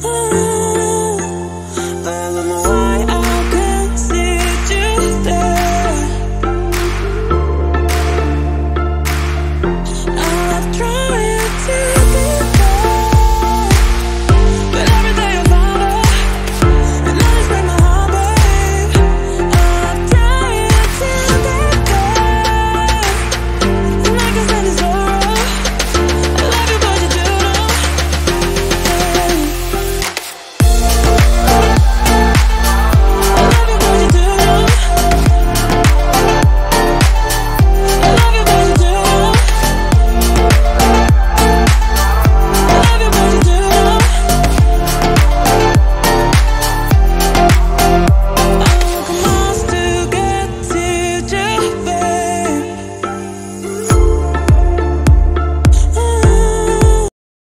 Oh.